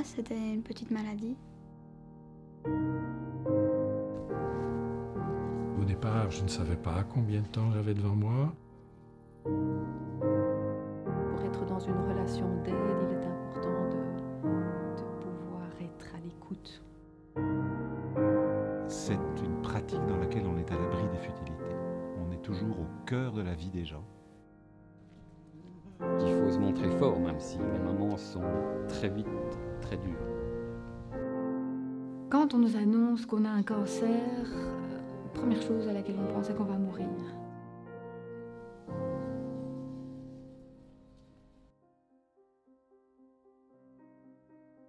moi, c'était une petite maladie. Au départ, je ne savais pas combien de temps j'avais devant moi. Pour être dans une relation d'aide, il est important de, de pouvoir être à l'écoute. C'est une pratique dans laquelle on est à l'abri des futilités. On est toujours au cœur de la vie des gens. Se montrer fort, même si les moments sont très vite très durs. Quand on nous annonce qu'on a un cancer, euh, première chose à laquelle on pense, c'est qu'on va mourir.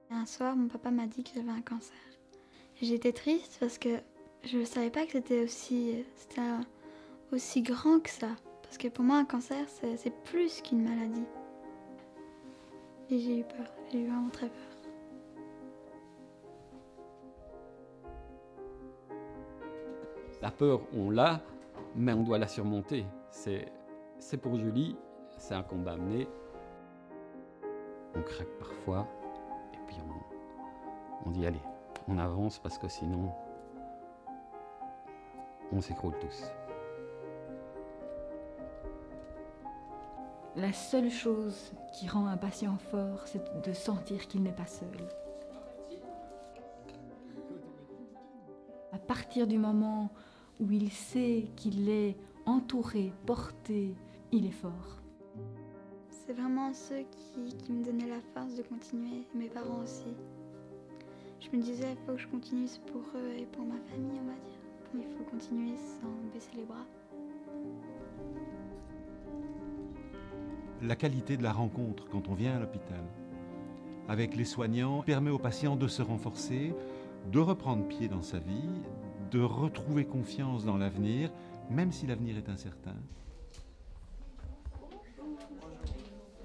Un soir, mon papa m'a dit que j'avais un cancer. J'étais triste parce que je ne savais pas que c'était aussi, c'était aussi grand que ça. Parce que pour moi, un cancer, c'est plus qu'une maladie. J'ai eu peur, j'ai eu vraiment très peur. La peur, on l'a, mais on doit la surmonter. C'est pour Julie, c'est un combat mené. On craque parfois, et puis on, on dit allez, on avance parce que sinon, on s'écroule tous. La seule chose qui rend un patient fort, c'est de sentir qu'il n'est pas seul. À partir du moment où il sait qu'il est entouré, porté, il est fort. C'est vraiment ceux qui, qui me donnaient la force de continuer, mes parents aussi. Je me disais, il faut que je continue, pour eux et pour ma famille, on va dire. Il faut continuer sans baisser les bras. La qualité de la rencontre quand on vient à l'hôpital avec les soignants permet aux patients de se renforcer, de reprendre pied dans sa vie, de retrouver confiance dans l'avenir, même si l'avenir est incertain.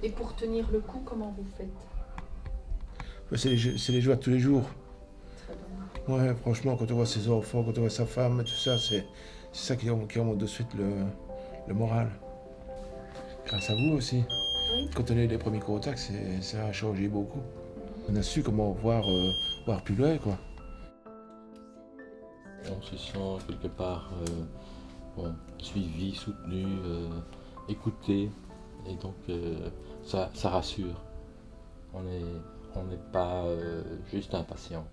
Et pour tenir le coup, comment vous faites? C'est les, jeux- c'est les joies de tous les jours. Ouais, franchement, quand on voit ses enfants, quand on voit sa femme, tout ça, c'est c'est ça qui, rem- qui remonte de suite le, le moral. Grâce à vous aussi. Quand on a eu les premiers contacts, c'est- ça a changé beaucoup. On a su comment voir, euh, voir plus loin, quoi. On se sent quelque part euh, bon, suivi, soutenu, euh, écouté. Et donc euh, ça, ça rassure. On n'est on pas euh, juste un patient.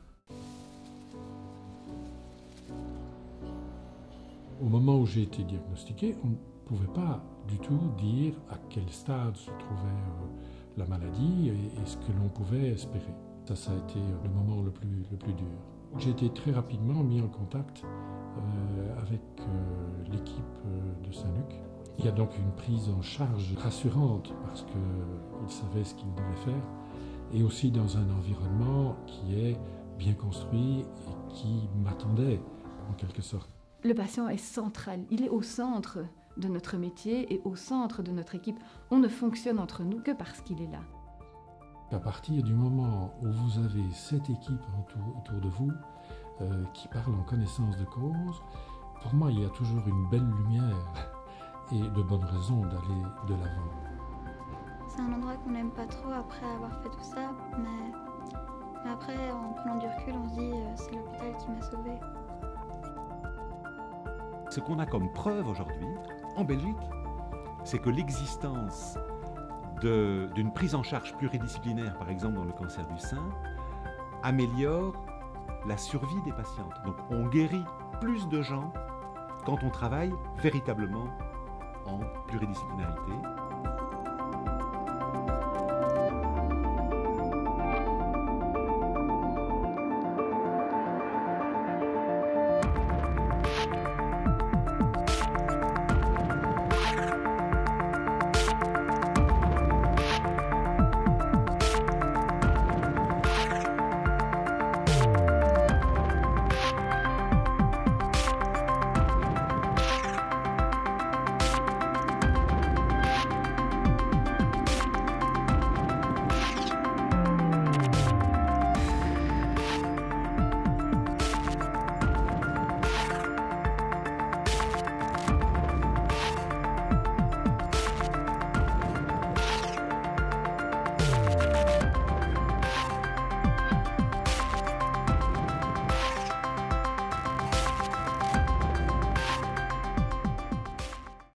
Au moment où j'ai été diagnostiqué, on ne pouvait pas du tout dire à quel stade se trouvait euh, la maladie et, ce que l'on pouvait espérer. Ça, ça a été le moment le plus, le plus dur. J'ai été très rapidement mis en contact euh, avec euh, l'équipe euh, de Saint-Luc. Il y a donc une prise en charge rassurante parce qu'ils savaient ce qu'ils devaient faire et aussi dans un environnement qui est bien construit et qui m'attendait en quelque sorte. Le patient est central, il est au centre de notre métier et au centre de notre équipe. On ne fonctionne entre nous que parce qu'il est là. À partir du moment où vous avez cette équipe autour, autour de vous euh, qui parle en connaissance de cause, pour moi, il y a toujours une belle lumière et de bonnes raisons d'aller de l'avant. C'est un endroit qu'on n'aime pas trop après avoir fait tout ça, mais, mais après, en prenant du recul, on se dit euh, c'est l'hôpital qui m'a sauvée. Ce qu'on a comme preuve aujourd'hui, en Belgique, c'est que l'existence d'une prise en charge pluridisciplinaire, par exemple dans le cancer du sein, améliore la survie des patientes. Donc on guérit plus de gens quand on travaille véritablement en pluridisciplinarité.